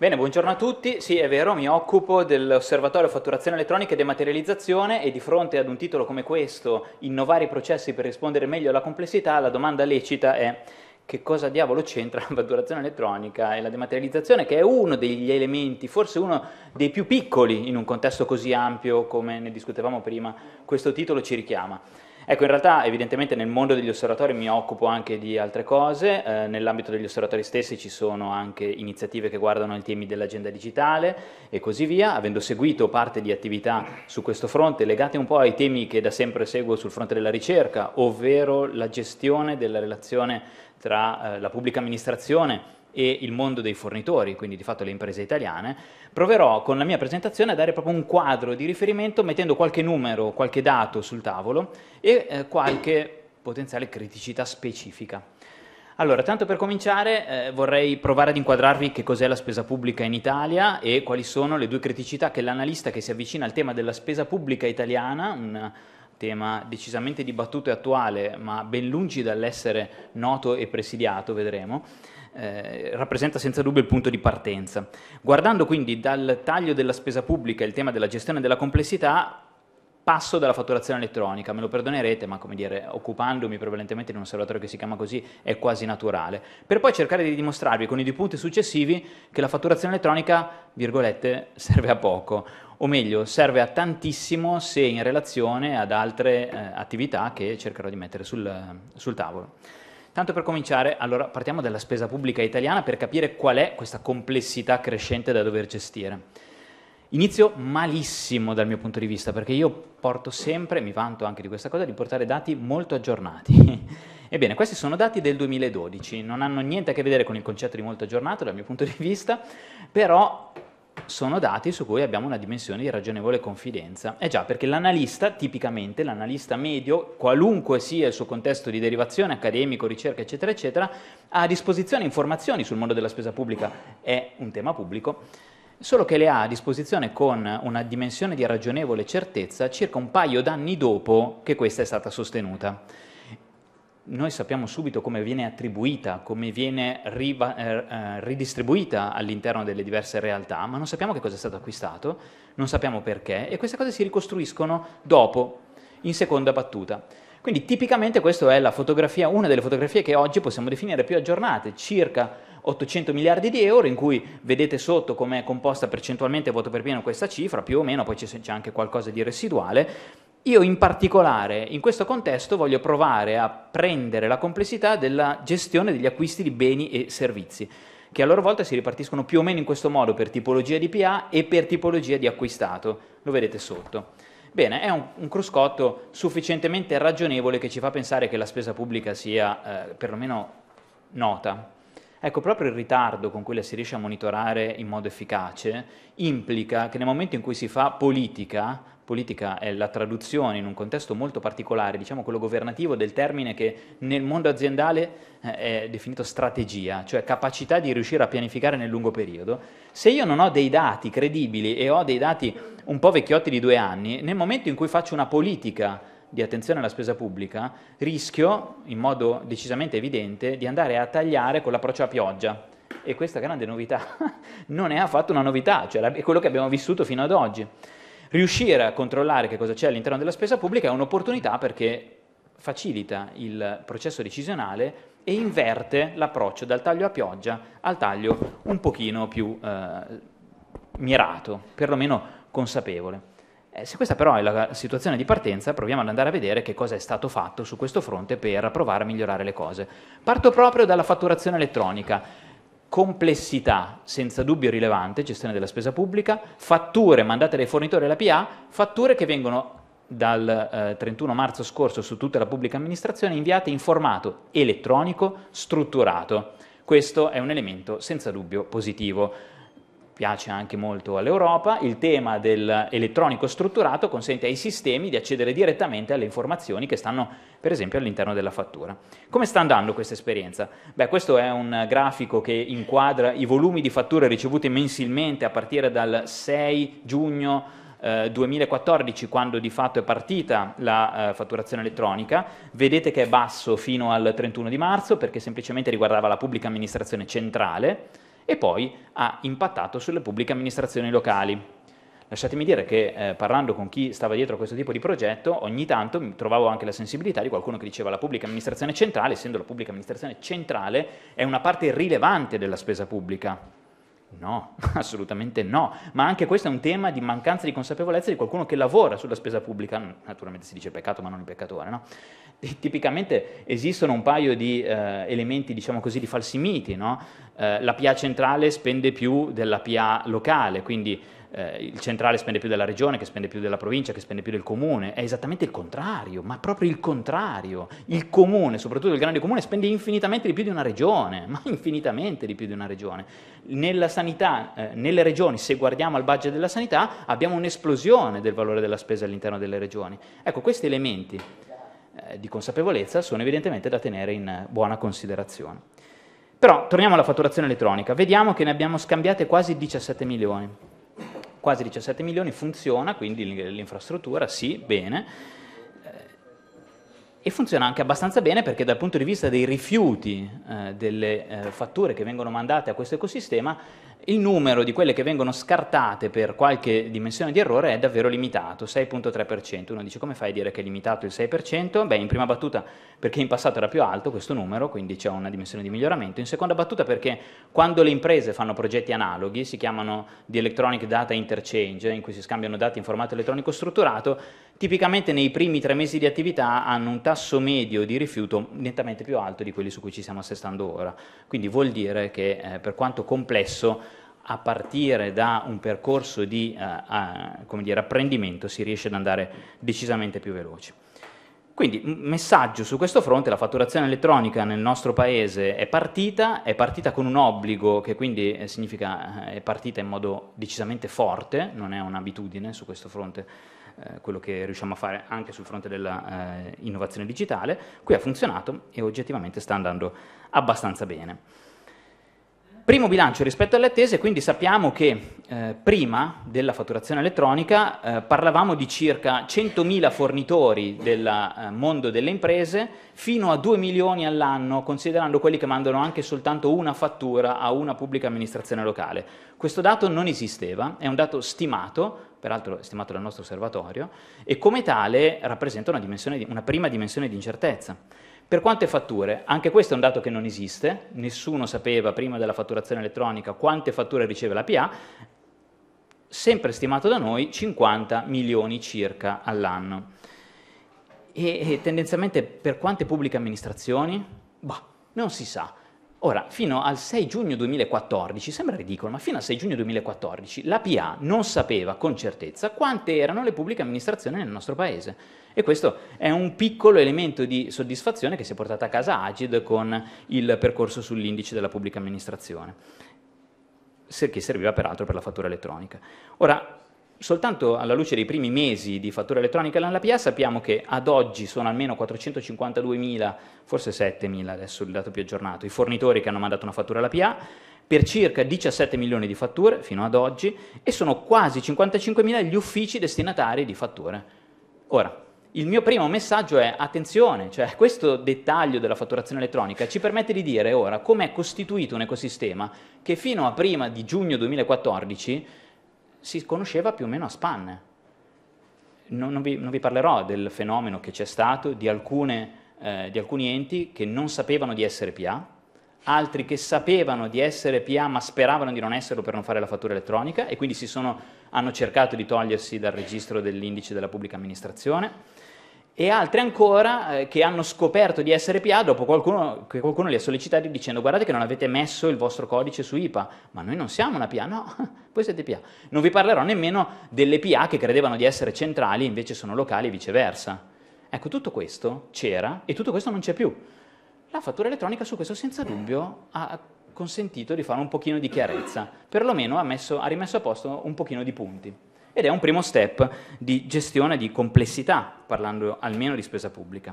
Bene, buongiorno a tutti. Sì, è vero, mi occupo dell'osservatorio fatturazione elettronica e dematerializzazione e di fronte ad un titolo come questo, innovare i processi per rispondere meglio alla complessità, la domanda lecita è che cosa diavolo c'entra la fatturazione elettronica e la dematerializzazione, che è uno degli elementi, forse uno dei più piccoli in un contesto così ampio come ne discutevamo prima, questo titolo ci richiama. Ecco, in realtà evidentemente nel mondo degli osservatori mi occupo anche di altre cose, eh, nell'ambito degli osservatori stessi ci sono anche iniziative che guardano i temi dell'agenda digitale e così via, avendo seguito parte di attività su questo fronte legate un po' ai temi che da sempre seguo sul fronte della ricerca, ovvero la gestione della relazione tra eh, la pubblica amministrazione e il mondo dei fornitori, quindi di fatto le imprese italiane, proverò con la mia presentazione a dare proprio un quadro di riferimento mettendo qualche numero, qualche dato sul tavolo e eh, qualche potenziale criticità specifica. Allora, tanto per cominciare eh, vorrei provare ad inquadrarvi che cos'è la spesa pubblica in Italia e quali sono le due criticità che l'analista che si avvicina al tema della spesa pubblica italiana, un tema decisamente dibattuto e attuale, ma ben lungi dall'essere noto e presidiato, vedremo, eh, rappresenta senza dubbio il punto di partenza. Guardando quindi dal taglio della spesa pubblica il tema della gestione della complessità, passo dalla fatturazione elettronica, me lo perdonerete, ma come dire, occupandomi prevalentemente di un osservatorio che si chiama così, è quasi naturale, per poi cercare di dimostrarvi con i due punti successivi che la fatturazione elettronica, virgolette, serve a poco, o meglio, serve a tantissimo se in relazione ad altre eh, attività che cercherò di mettere sul, sul tavolo. Tanto per cominciare, allora partiamo dalla spesa pubblica italiana per capire qual è questa complessità crescente da dover gestire. Inizio malissimo dal mio punto di vista perché io porto sempre, mi vanto anche di questa cosa, di portare dati molto aggiornati. Ebbene, questi sono dati del 2012, non hanno niente a che vedere con il concetto di molto aggiornato dal mio punto di vista, però sono dati su cui abbiamo una dimensione di ragionevole confidenza. Eh già, perché l'analista, tipicamente l'analista medio, qualunque sia il suo contesto di derivazione accademico, ricerca, eccetera, eccetera, ha a disposizione informazioni sul mondo della spesa pubblica, è un tema pubblico, solo che le ha a disposizione con una dimensione di ragionevole certezza circa un paio d'anni dopo che questa è stata sostenuta noi sappiamo subito come viene attribuita, come viene riva, eh, eh, ridistribuita all'interno delle diverse realtà, ma non sappiamo che cosa è stato acquistato, non sappiamo perché e queste cose si ricostruiscono dopo, in seconda battuta. Quindi tipicamente questa è una delle fotografie che oggi possiamo definire più aggiornate, circa 800 miliardi di euro, in cui vedete sotto come è composta percentualmente voto per pieno questa cifra, più o meno, poi c'è anche qualcosa di residuale, io in particolare in questo contesto voglio provare a prendere la complessità della gestione degli acquisti di beni e servizi, che a loro volta si ripartiscono più o meno in questo modo per tipologia di PA e per tipologia di acquistato. Lo vedete sotto. Bene, è un, un cruscotto sufficientemente ragionevole che ci fa pensare che la spesa pubblica sia eh, perlomeno nota. Ecco, proprio il ritardo con cui la si riesce a monitorare in modo efficace implica che nel momento in cui si fa politica, politica è la traduzione in un contesto molto particolare, diciamo quello governativo, del termine che nel mondo aziendale eh, è definito strategia, cioè capacità di riuscire a pianificare nel lungo periodo. Se io non ho dei dati credibili e ho dei dati un po' vecchiotti di due anni, nel momento in cui faccio una politica di attenzione alla spesa pubblica, rischio, in modo decisamente evidente, di andare a tagliare con l'approccio a pioggia. E questa grande novità non è affatto una novità, cioè è quello che abbiamo vissuto fino ad oggi. Riuscire a controllare che cosa c'è all'interno della spesa pubblica è un'opportunità perché facilita il processo decisionale e inverte l'approccio dal taglio a pioggia al taglio un pochino più eh, mirato, perlomeno consapevole. Eh, se questa però è la situazione di partenza, proviamo ad andare a vedere che cosa è stato fatto su questo fronte per provare a migliorare le cose. Parto proprio dalla fatturazione elettronica complessità senza dubbio rilevante, gestione della spesa pubblica, fatture mandate dai fornitori alla PA, fatture che vengono dal eh, 31 marzo scorso su tutta la pubblica amministrazione inviate in formato elettronico strutturato. Questo è un elemento senza dubbio positivo piace anche molto all'Europa, il tema dell'elettronico strutturato consente ai sistemi di accedere direttamente alle informazioni che stanno per esempio all'interno della fattura. Come sta andando questa esperienza? Beh, questo è un grafico che inquadra i volumi di fatture ricevute mensilmente a partire dal 6 giugno eh, 2014 quando di fatto è partita la eh, fatturazione elettronica, vedete che è basso fino al 31 di marzo perché semplicemente riguardava la pubblica amministrazione centrale, e poi ha impattato sulle pubbliche amministrazioni locali. Lasciatemi dire che eh, parlando con chi stava dietro a questo tipo di progetto, ogni tanto trovavo anche la sensibilità di qualcuno che diceva la pubblica amministrazione centrale, essendo la pubblica amministrazione centrale, è una parte rilevante della spesa pubblica. No, assolutamente no, ma anche questo è un tema di mancanza di consapevolezza di qualcuno che lavora sulla spesa pubblica, naturalmente si dice peccato ma non il peccatore, no? Tipicamente esistono un paio di eh, elementi, diciamo così, di falsi miti, no? eh, la PA centrale spende più della PA locale, quindi eh, il centrale spende più della regione, che spende più della provincia, che spende più del comune, è esattamente il contrario, ma proprio il contrario. Il comune, soprattutto il grande comune, spende infinitamente di più di una regione, ma infinitamente di più di una regione. Nella sanità, eh, nelle regioni, se guardiamo al budget della sanità, abbiamo un'esplosione del valore della spesa all'interno delle regioni. Ecco, questi elementi eh, di consapevolezza sono evidentemente da tenere in buona considerazione. Però torniamo alla fatturazione elettronica, vediamo che ne abbiamo scambiate quasi 17 milioni quasi 17 milioni, funziona, quindi l'infrastruttura sì, bene, e funziona anche abbastanza bene perché dal punto di vista dei rifiuti eh, delle eh, fatture che vengono mandate a questo ecosistema il numero di quelle che vengono scartate per qualche dimensione di errore è davvero limitato, 6.3%. Uno dice come fai a dire che è limitato il 6%? Beh, in prima battuta perché in passato era più alto questo numero, quindi c'è una dimensione di miglioramento. In seconda battuta perché quando le imprese fanno progetti analoghi, si chiamano di Electronic Data Interchange, in cui si scambiano dati in formato elettronico strutturato, tipicamente nei primi tre mesi di attività hanno un tasso medio di rifiuto nettamente più alto di quelli su cui ci stiamo assestando ora. Quindi vuol dire che eh, per quanto complesso a partire da un percorso di uh, uh, dire, apprendimento si riesce ad andare decisamente più veloci. Quindi messaggio su questo fronte, la fatturazione elettronica nel nostro paese è partita, è partita con un obbligo che quindi eh, significa eh, è partita in modo decisamente forte, non è un'abitudine su questo fronte eh, quello che riusciamo a fare anche sul fronte dell'innovazione eh, digitale, qui ha funzionato e oggettivamente sta andando abbastanza bene. Primo bilancio rispetto alle attese, quindi sappiamo che eh, prima della fatturazione elettronica eh, parlavamo di circa 100.000 fornitori del eh, mondo delle imprese fino a 2 milioni all'anno, considerando quelli che mandano anche soltanto una fattura a una pubblica amministrazione locale. Questo dato non esisteva, è un dato stimato, peraltro stimato dal nostro osservatorio, e come tale rappresenta una, una prima dimensione di incertezza. Per quante fatture? Anche questo è un dato che non esiste, nessuno sapeva prima della fatturazione elettronica quante fatture riceve la PA, sempre stimato da noi 50 milioni circa all'anno. E, e, tendenzialmente per quante pubbliche amministrazioni? Bah, non si sa. Ora, fino al 6 giugno 2014, sembra ridicolo, ma fino al 6 giugno 2014 la PA non sapeva con certezza quante erano le pubbliche amministrazioni nel nostro paese. E questo è un piccolo elemento di soddisfazione che si è portata a casa Agid con il percorso sull'indice della pubblica amministrazione, che serviva peraltro per la fattura elettronica. Ora, soltanto alla luce dei primi mesi di fattura elettronica nella PA sappiamo che ad oggi sono almeno 452.000, forse 7.000 adesso il dato più aggiornato, i fornitori che hanno mandato una fattura alla PA, per circa 17 milioni di fatture fino ad oggi e sono quasi 55.000 gli uffici destinatari di fatture. Ora, il mio primo messaggio è attenzione, cioè questo dettaglio della fatturazione elettronica ci permette di dire ora come è costituito un ecosistema che fino a prima di giugno 2014 si conosceva più o meno a spanne. Non, non, vi, non vi, parlerò del fenomeno che c'è stato di, alcune, eh, di alcuni enti che non sapevano di essere PA, altri che sapevano di essere PA ma speravano di non esserlo per non fare la fattura elettronica e quindi sono, hanno cercato di togliersi dal registro dell'indice della pubblica amministrazione e altri ancora eh, che hanno scoperto di essere PA dopo qualcuno, che qualcuno li ha sollecitati dicendo guardate che non avete messo il vostro codice su IPA, ma noi non siamo una PA, no, voi siete PA. Non vi parlerò nemmeno delle PA che credevano di essere centrali e invece sono locali e viceversa. Ecco, tutto questo c'era e tutto questo non c'è più. La fattura elettronica su questo senza dubbio ha consentito di fare un pochino di chiarezza, perlomeno ha, messo, ha rimesso a posto un pochino di punti ed è un primo step di gestione di complessità, parlando almeno di spesa pubblica.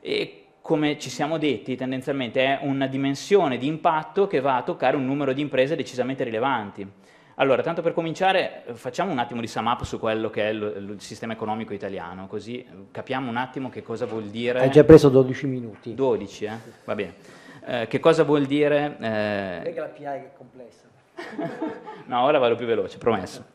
E come ci siamo detti, tendenzialmente è una dimensione di impatto che va a toccare un numero di imprese decisamente rilevanti. Allora, tanto per cominciare, facciamo un attimo di sum up su quello che è il, il sistema economico italiano, così capiamo un attimo che cosa vuol dire... Hai già preso 12 minuti. 12, eh? Va bene. Eh, che cosa vuol dire... Eh... Perché la PI è complessa. no, ora vado più veloce, promesso.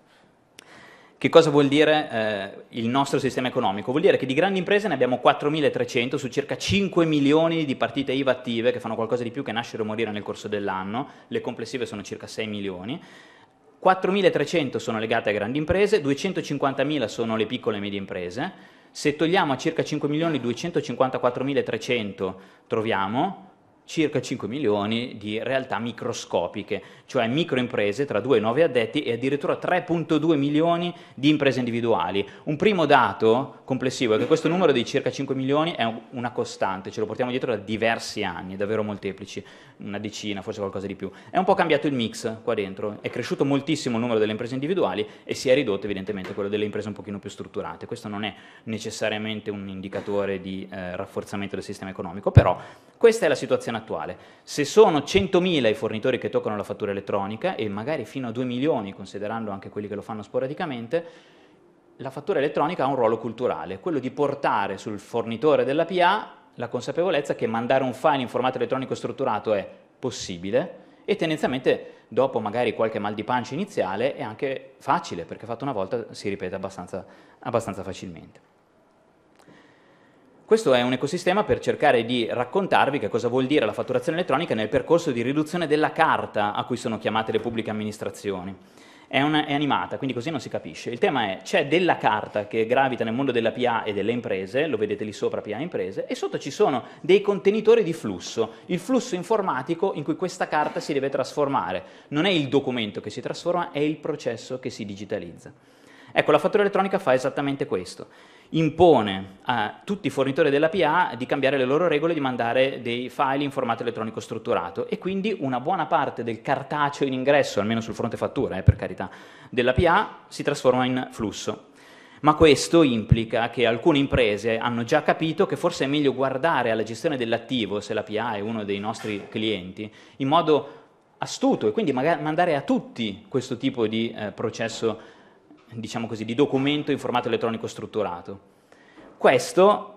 Che cosa vuol dire eh, il nostro sistema economico? Vuol dire che di grandi imprese ne abbiamo 4.300 su circa 5 milioni di partite IVA attive che fanno qualcosa di più che nascere o morire nel corso dell'anno, le complessive sono circa 6 milioni. 4.300 sono legate a grandi imprese, 250.000 sono le piccole e medie imprese. Se togliamo a circa 5 milioni 254.300 troviamo circa 5 milioni di realtà microscopiche, cioè microimprese tra 2 e 9 addetti e addirittura 3.2 milioni di imprese individuali. Un primo dato complessivo è che questo numero di circa 5 milioni è una costante, ce lo portiamo dietro da diversi anni, davvero molteplici, una decina, forse qualcosa di più. È un po' cambiato il mix qua dentro, è cresciuto moltissimo il numero delle imprese individuali e si è ridotto evidentemente quello delle imprese un pochino più strutturate. Questo non è necessariamente un indicatore di eh, rafforzamento del sistema economico, però questa è la situazione attuale. Se sono 100.000 i fornitori che toccano la fattura elettronica e magari fino a 2 milioni, considerando anche quelli che lo fanno sporadicamente, la fattura elettronica ha un ruolo culturale, quello di portare sul fornitore della PA la consapevolezza che mandare un file in formato elettronico strutturato è possibile e tendenzialmente dopo magari qualche mal di pancia iniziale è anche facile perché fatto una volta si ripete abbastanza, abbastanza facilmente. Questo è un ecosistema per cercare di raccontarvi che cosa vuol dire la fatturazione elettronica nel percorso di riduzione della carta a cui sono chiamate le pubbliche amministrazioni. È, una, è, animata, quindi così non si capisce. Il tema è, c'è della carta che gravita nel mondo della PA e delle imprese, lo vedete lì sopra PA imprese, e sotto ci sono dei contenitori di flusso, il flusso informatico in cui questa carta si deve trasformare. Non è il documento che si trasforma, è il processo che si digitalizza. Ecco, la fattura elettronica fa esattamente questo impone a tutti i fornitori della PA di cambiare le loro regole di mandare dei file in formato elettronico strutturato e quindi una buona parte del cartaceo in ingresso, almeno sul fronte fattura, eh, per carità, della PA si trasforma in flusso. Ma questo implica che alcune imprese hanno già capito che forse è meglio guardare alla gestione dell'attivo, se la PA è uno dei nostri clienti, in modo astuto e quindi mandare a tutti questo tipo di eh, processo diciamo così, di documento in formato elettronico strutturato. Questo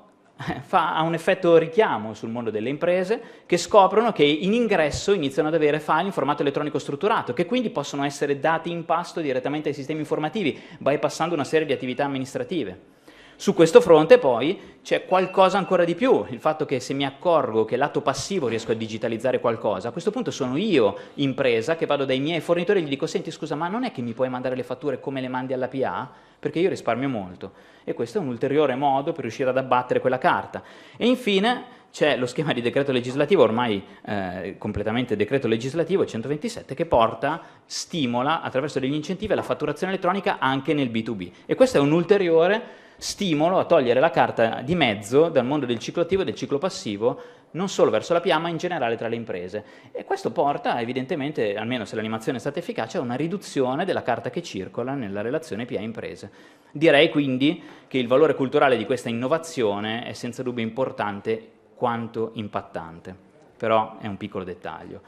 eh, fa, ha un effetto richiamo sul mondo delle imprese che scoprono che in ingresso iniziano ad avere file in formato elettronico strutturato, che quindi possono essere dati in pasto direttamente ai sistemi informativi, bypassando una serie di attività amministrative. Su questo fronte poi c'è qualcosa ancora di più, il fatto che se mi accorgo che lato passivo riesco a digitalizzare qualcosa, a questo punto sono io, impresa, che vado dai miei fornitori e gli dico senti scusa ma non è che mi puoi mandare le fatture come le mandi alla PA? Perché io risparmio molto e questo è un ulteriore modo per riuscire ad abbattere quella carta. E infine c'è lo schema di decreto legislativo, ormai eh, completamente decreto legislativo 127, che porta, stimola attraverso degli incentivi alla fatturazione elettronica anche nel B2B. E questo è un ulteriore stimolo a togliere la carta di mezzo dal mondo del ciclo attivo e del ciclo passivo, non solo verso la PA, ma in generale tra le imprese. E questo porta evidentemente, almeno se l'animazione è stata efficace, a una riduzione della carta che circola nella relazione PA-imprese. Direi quindi che il valore culturale di questa innovazione è senza dubbio importante quanto impattante, però è un piccolo dettaglio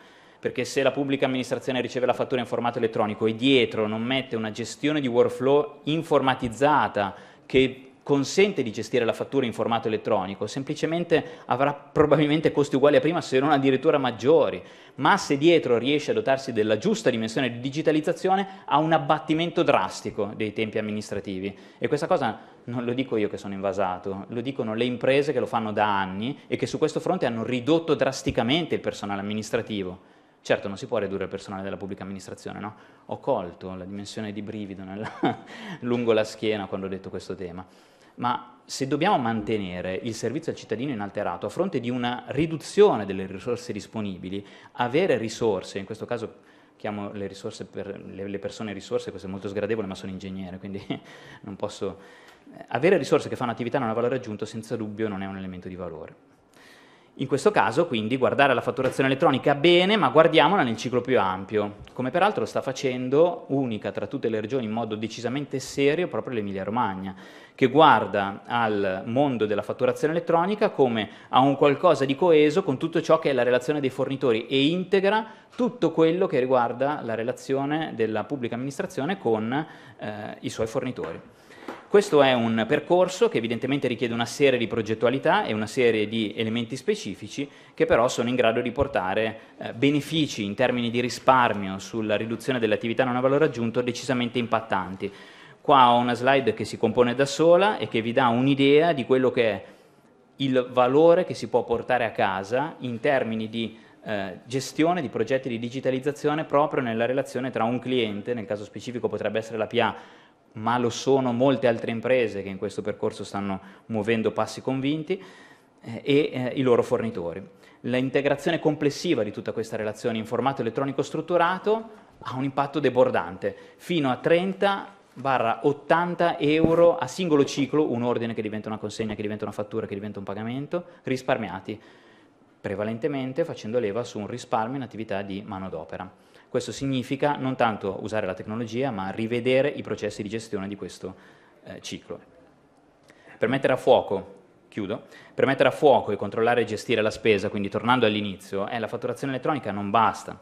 perché se la pubblica amministrazione riceve la fattura in formato elettronico e dietro non mette una gestione di workflow informatizzata che consente di gestire la fattura in formato elettronico, semplicemente avrà probabilmente costi uguali a prima se non addirittura maggiori, ma se dietro riesce a dotarsi della giusta dimensione di digitalizzazione ha un abbattimento drastico dei tempi amministrativi e questa cosa non lo dico io che sono invasato, lo dicono le imprese che lo fanno da anni e che su questo fronte hanno ridotto drasticamente il personale amministrativo. Certo, non si può ridurre il personale della pubblica amministrazione, no? Ho colto la dimensione di brivido nella, lungo la schiena quando ho detto questo tema. Ma se dobbiamo mantenere il servizio al cittadino inalterato a fronte di una riduzione delle risorse disponibili, avere risorse, in questo caso chiamo le, risorse per, le, persone risorse, questo è molto sgradevole, ma sono ingegnere, quindi non posso... Eh, avere risorse che fanno attività non ha valore aggiunto senza dubbio non è un elemento di valore. In questo caso, quindi, guardare la fatturazione elettronica bene, ma guardiamola nel ciclo più ampio, come peraltro sta facendo, unica tra tutte le regioni in modo decisamente serio, proprio l'Emilia-Romagna, che guarda al mondo della fatturazione elettronica come a un qualcosa di coeso con tutto ciò che è la relazione dei fornitori e integra tutto quello che riguarda la relazione della pubblica amministrazione con eh, i suoi fornitori. Questo è un percorso che evidentemente richiede una serie di progettualità e una serie di elementi specifici che però sono in grado di portare eh, benefici in termini di risparmio sulla riduzione delle attività non a valore aggiunto decisamente impattanti. Qua ho una slide che si compone da sola e che vi dà un'idea di quello che è il valore che si può portare a casa in termini di eh, gestione di progetti di digitalizzazione proprio nella relazione tra un cliente, nel caso specifico potrebbe essere la PA, ma lo sono molte altre imprese che in questo percorso stanno muovendo passi convinti, eh, e eh, i loro fornitori. L'integrazione complessiva di tutta questa relazione in formato elettronico strutturato ha un impatto debordante, fino a 30 barra 80 euro a singolo ciclo, un ordine che diventa una consegna, che diventa una fattura, che diventa un pagamento, risparmiati, prevalentemente facendo leva su un risparmio in attività di manodopera. Questo significa non tanto usare la tecnologia, ma rivedere i processi di gestione di questo eh, ciclo. Per mettere a fuoco, chiudo, per mettere a fuoco e controllare e gestire la spesa, quindi tornando all'inizio, eh, la fatturazione elettronica non basta.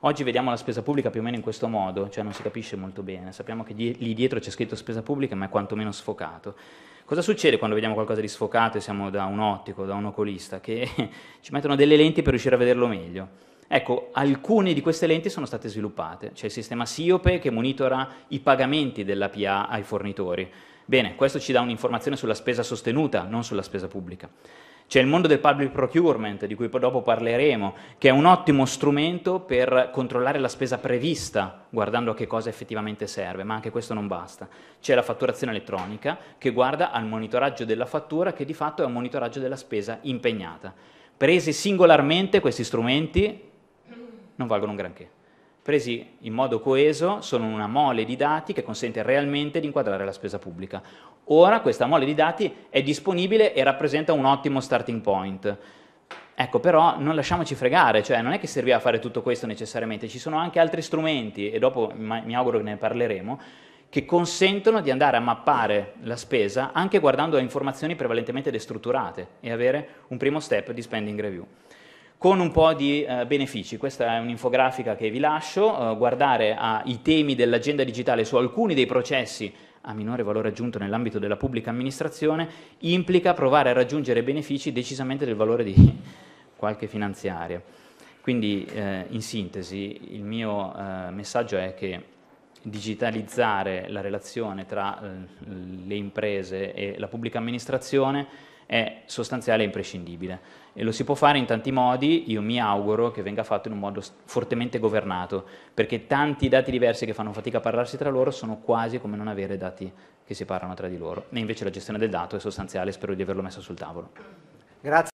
Oggi vediamo la spesa pubblica più o meno in questo modo, cioè non si capisce molto bene, sappiamo che di lì dietro c'è scritto spesa pubblica ma è quantomeno sfocato. Cosa succede quando vediamo qualcosa di sfocato e siamo da un ottico, da un oculista? Che ci mettono delle lenti per riuscire a vederlo meglio. Ecco, alcune di queste lenti sono state sviluppate, c'è il sistema SIOPE che monitora i pagamenti della PA ai fornitori. Bene, questo ci dà un'informazione sulla spesa sostenuta, non sulla spesa pubblica. C'è il mondo del public procurement, di cui dopo parleremo, che è un ottimo strumento per controllare la spesa prevista, guardando a che cosa effettivamente serve, ma anche questo non basta. C'è la fatturazione elettronica, che guarda al monitoraggio della fattura, che di fatto è un monitoraggio della spesa impegnata. Presi singolarmente questi strumenti non valgono un granché. Presi in modo coeso sono una mole di dati che consente realmente di inquadrare la spesa pubblica. Ora questa mole di dati è disponibile e rappresenta un ottimo starting point. Ecco, però non lasciamoci fregare, cioè non è che serviva a fare tutto questo necessariamente, ci sono anche altri strumenti, e dopo mi auguro che ne parleremo, che consentono di andare a mappare la spesa anche guardando a informazioni prevalentemente destrutturate e avere un primo step di spending review con un po' di eh, benefici. Questa è un'infografica che vi lascio, eh, guardare ai temi dell'agenda digitale su alcuni dei processi a minore valore aggiunto nell'ambito della pubblica amministrazione implica provare a raggiungere benefici decisamente del valore di qualche finanziaria. Quindi eh, in sintesi il mio eh, messaggio è che digitalizzare la relazione tra eh, le imprese e la pubblica amministrazione è sostanziale e imprescindibile e lo si può fare in tanti modi, io mi auguro che venga fatto in un modo fortemente governato, perché tanti dati diversi che fanno fatica a parlarsi tra loro sono quasi come non avere dati che si parlano tra di loro, e invece la gestione del dato è sostanziale, spero di averlo messo sul tavolo. Grazie.